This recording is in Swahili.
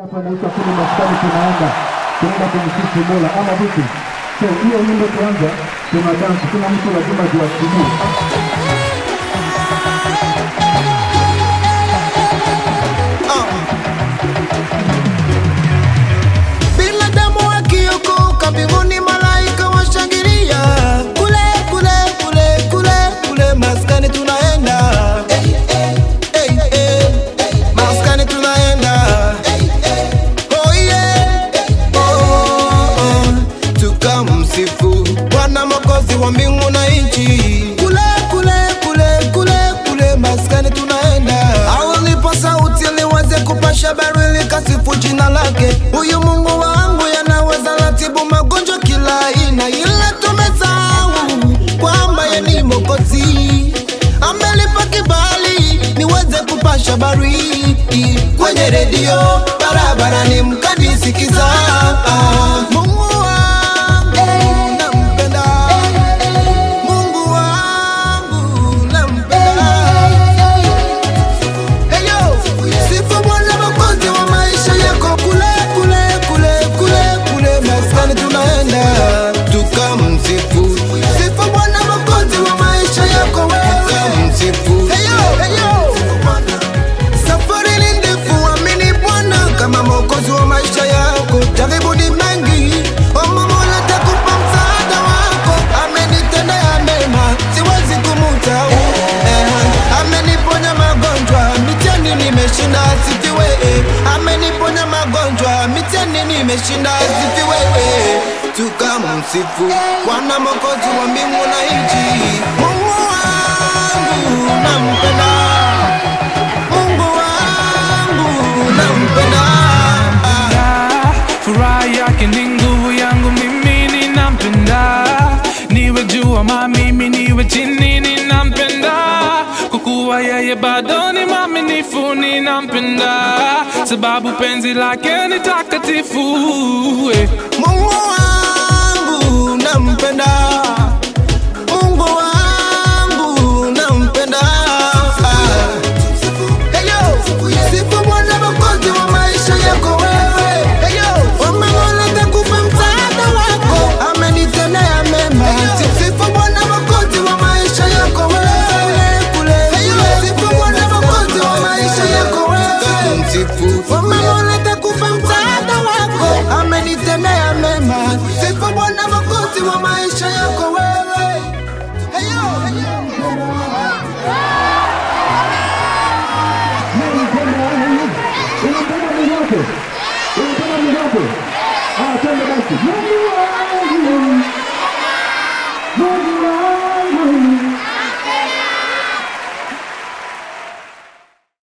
Hapa naitwa kuni maskani, tunaenda tunaenda kumsifu Mola ama vipi? So hiyo nyimbo kwanza, tuna dance, kila mtu lazima tuasilie. Tupa Shabari kwenye redio barabara. Mwokozi wa maisha yako. Jaribu ni mengi, omba takupa msaada wako. Amenitendea mema, siwezi kumsahau. Eh, ameniponya magonjwa, mitihani nimeshinda, asifiwe. Ameniponya magonjwa, mitihani nimeshinda, asifiwe. Tukamsifu Bwana Mwokozi wa mbingu na nchi. Mungu furaha yake ni nguvu yangu mimi ninampenda. Niwe juu ama mimi niwe chini ninampenda. Kwa kuwa yeye bado ni mwaminifu ninampenda. Sababu penzi lake ni takatifu eh. Wewe. Omba Mola atakupa msaada wako, amenitendea mema. Sifu Bwana Mwokozi wa maisha yako wewe. Eyo, eyo. Unampenda mwili wako? Unampenda mwili wako? Ah, twende basi.